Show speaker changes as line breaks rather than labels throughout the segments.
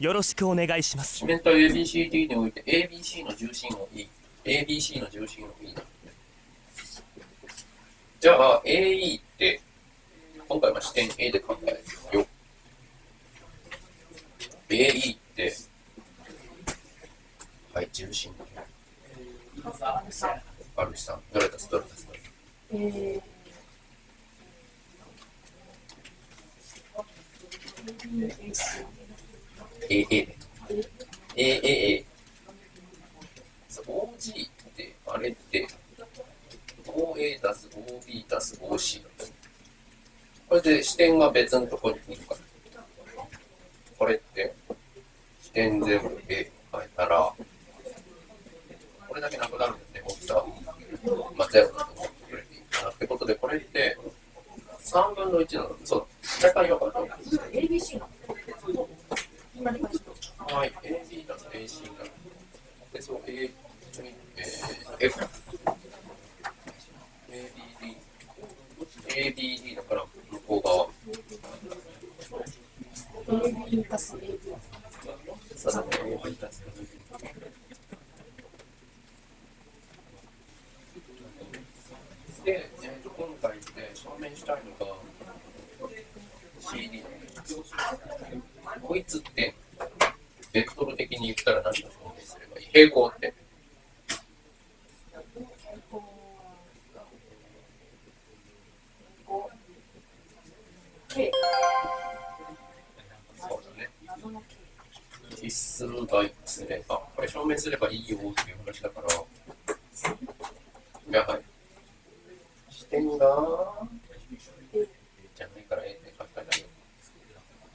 よろしくお願いします
四面体 ABCD において ABC の重心を E、ABC の重心を E だ。じゃあ AE って、今回は視点 A で考えるよ。AE って、はい、重心。あるしさん、どれ出す？どれ出す？どれ
えー
AA。AAA。そう OG って、あれって、OA 出す OB 出す OC これで視点が別のとこにいるから。これって、視点全部 A 変えたら、これだけなくなるんだよね、大きさ。まあ、ゼロだと思ってくれていいかなってことで、これって、3分の1なの。そう、若干よかった。
ABC の今理解した
はい、AB だと AC だ。で、そう、A、えー、F。ABD。ABD だから、向こう側。
AB 足す AB
そうだね、AB で、えーと、今回で証明したいのが CD こいつって、ベクトル的に言ったら何を証明すればいい平行って。そうだね。必須がすれば、これ証明すればいいよっていう話だから、やはり、視点が、じゃないから A で書き換えたよ。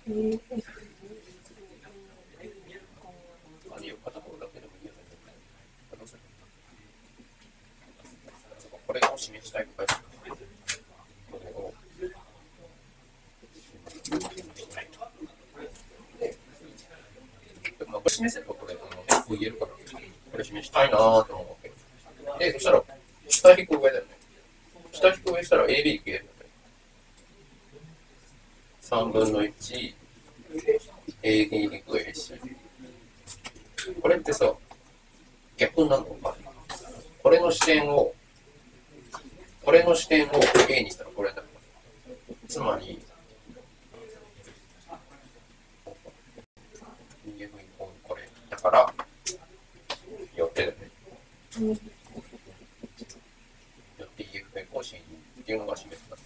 A
あるよ、片方だけでもいいよね。どうするそうかこれを示したいとかこれをでもまあこれ示せばこれ、あの、こう言えるから、これ示したいなと思うわけ。で、そしたら、下引く上だよね。下引く上したら AB 消えるよね。3分の1、AD 引く AC。これってさ、逆になるのか。これの視点を、これの視点を A にしたらこれだ。つまり、EF イコールこれ。だから、よってだね。よって EF イコール C っていうのが示す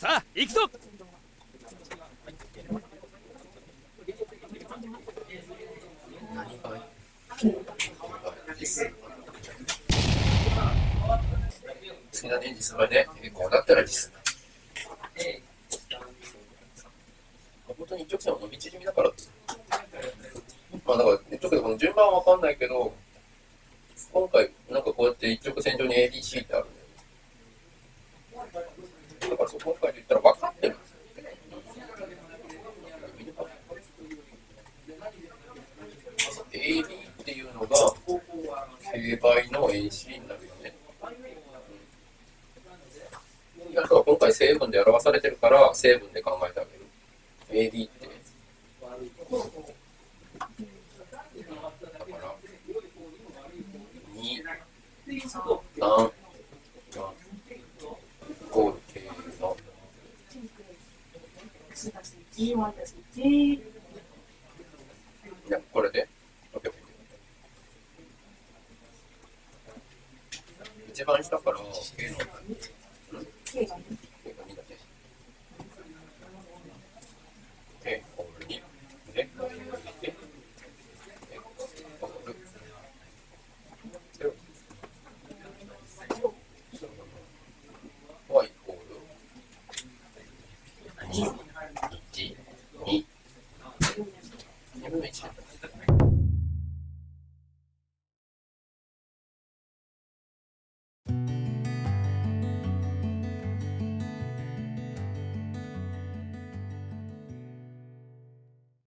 さあ行くぞ。
何がいい実好きなね、実売で、こうだったら実本当に一直線は伸び縮みだからまあだから一直線この順番はわかんないけど、今回なんかこうやって一直線上に ABC ってあるんだよ。だからそう今回で言ったら分かってるんですよ。AB っていうのが K 倍の AC になるよね。だから今回成分で表されてるから成分で考えてあげる。AD って。だから、2、3、4、5、K のいや、これで？一番下から K の。
K が2だけ。K。で、で、y。